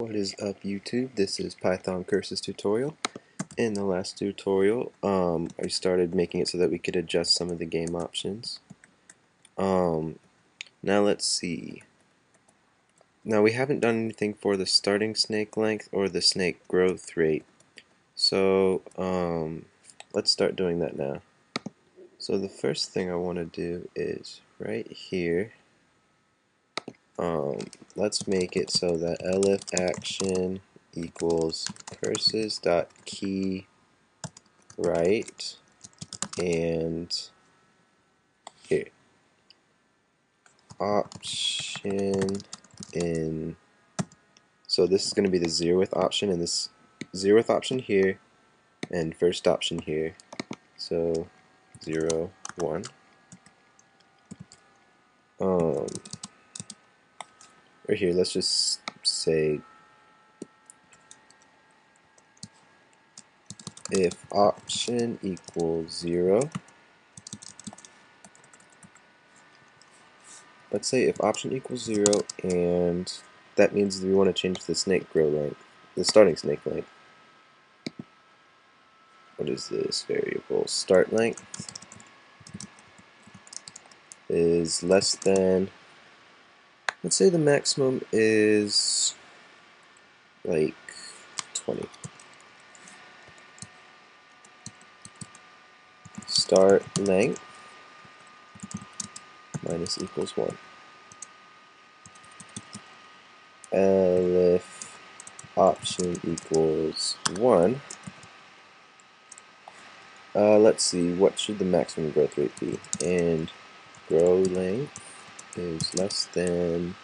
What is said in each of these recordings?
What is up YouTube? This is Python Curses tutorial. In the last tutorial, um, I started making it so that we could adjust some of the game options. Um, now let's see. Now we haven't done anything for the starting snake length or the snake growth rate. So um, let's start doing that now. So the first thing I want to do is right here um, let's make it so that elif action equals curses dot key right and here. Option in so this is going to be the zeroth option and this zeroth option here and first option here. So zero one. Um or here, let's just say if option equals 0, let's say if option equals 0 and that means we want to change the snake grow length, the starting snake length. What is this variable? Start length is less than Let's say the maximum is like 20. Start length minus equals 1. And if option equals 1, uh, let's see, what should the maximum growth rate be? And grow length is less than,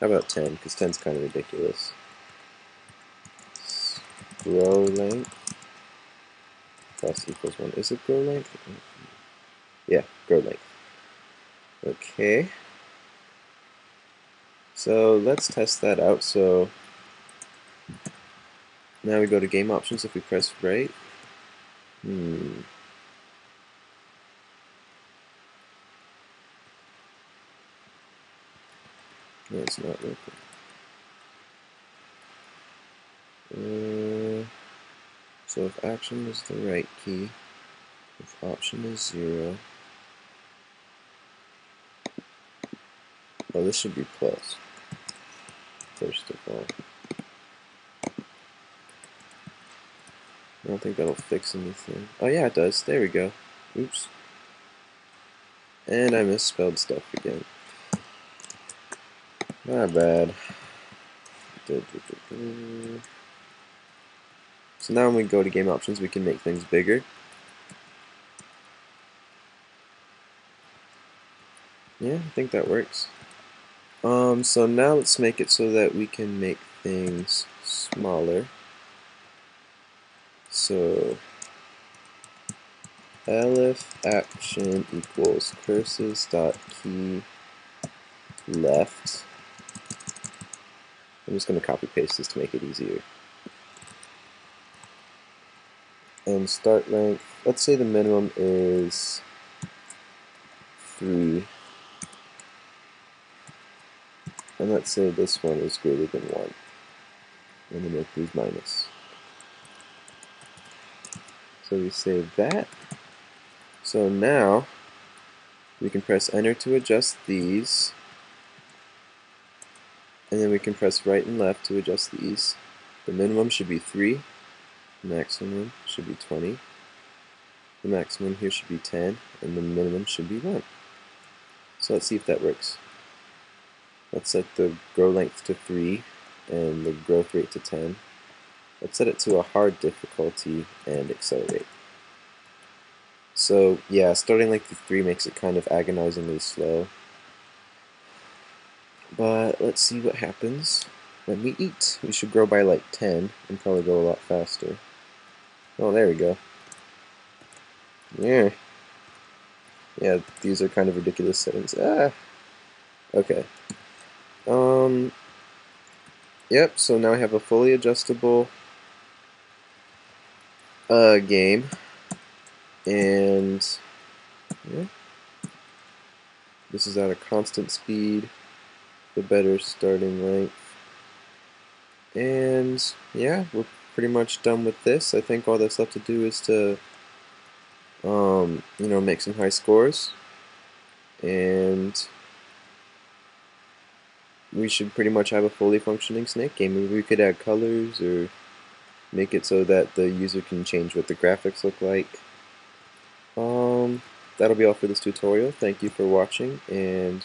how about 10? Because 10 is kind of ridiculous. Grow length plus equals 1. Is it grow length? Yeah, grow length. Okay. So let's test that out. So now we go to game options if we press right. Hmm. It's not working. Uh, so if action is the right key, if option is zero, well this should be plus, first of all. I don't think that'll fix anything. Oh yeah, it does. There we go. Oops. And I misspelled stuff again. Not bad. So now when we go to game options, we can make things bigger. Yeah, I think that works. Um, so now let's make it so that we can make things smaller. So elif action equals curses dot key left I'm just going to copy paste this to make it easier. And start length, let's say the minimum is 3. And let's say this one is greater than 1. And then make these minus. So we save that. So now we can press enter to adjust these and then we can press right and left to adjust these. The minimum should be 3, the maximum should be 20, the maximum here should be 10, and the minimum should be 1. So let's see if that works. Let's set the grow length to 3 and the growth rate to 10. Let's set it to a hard difficulty and accelerate. So yeah, starting length of 3 makes it kind of agonizingly slow. But let's see what happens when we eat. We should grow by like 10 and probably go a lot faster. Oh, there we go. Yeah. Yeah, these are kind of ridiculous settings. Ah. Okay. Um. Yep, so now I have a fully adjustable uh, game. And yeah. This is at a constant speed the better starting length. And yeah, we're pretty much done with this. I think all that's left to do is to um, you know, make some high scores. And we should pretty much have a fully functioning snake game. Maybe we could add colors or make it so that the user can change what the graphics look like. Um, that'll be all for this tutorial. Thank you for watching, and